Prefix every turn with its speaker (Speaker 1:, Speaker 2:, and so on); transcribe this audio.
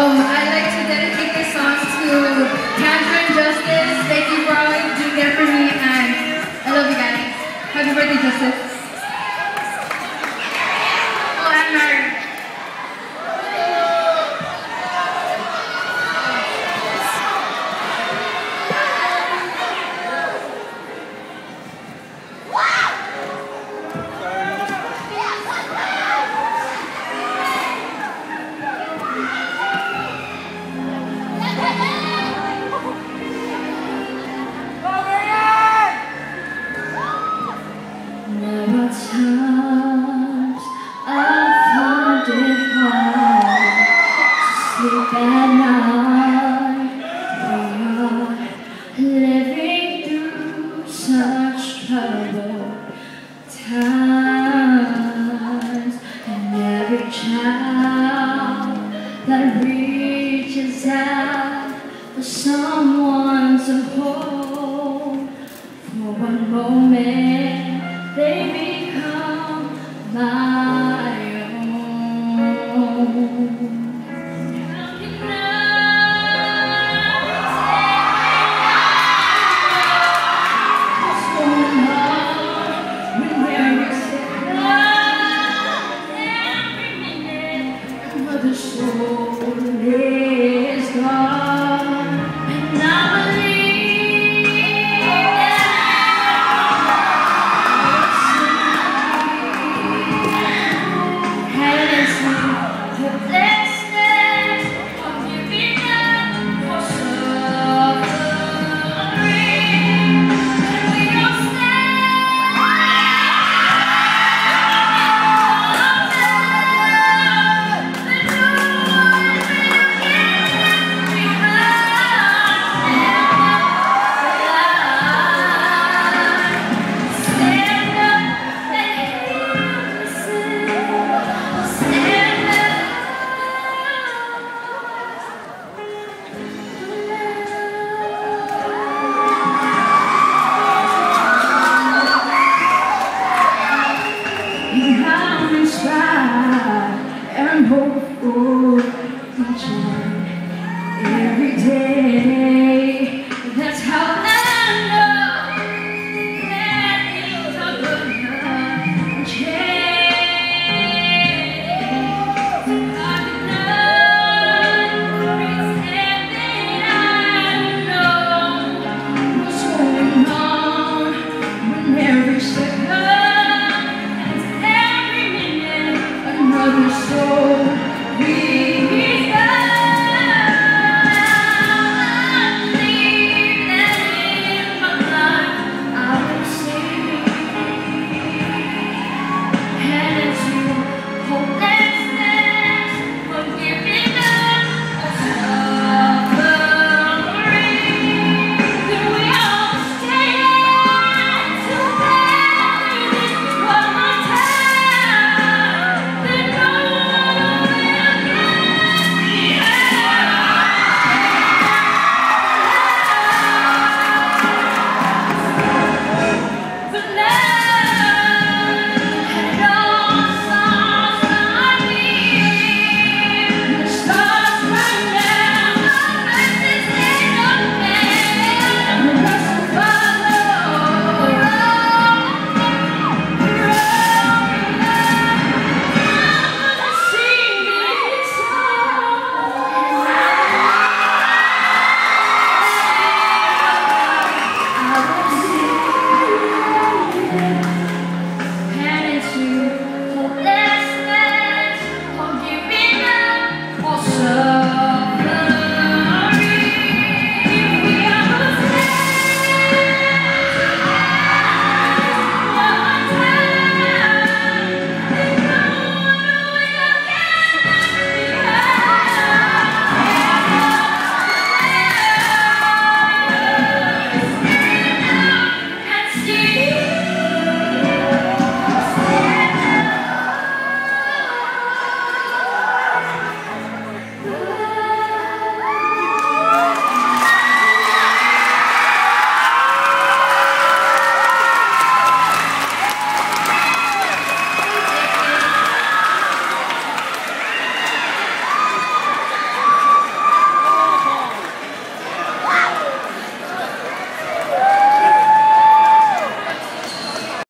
Speaker 1: 아. sleep at night. We are living through such troubled times, and every child that reaches out for someone. Yeah.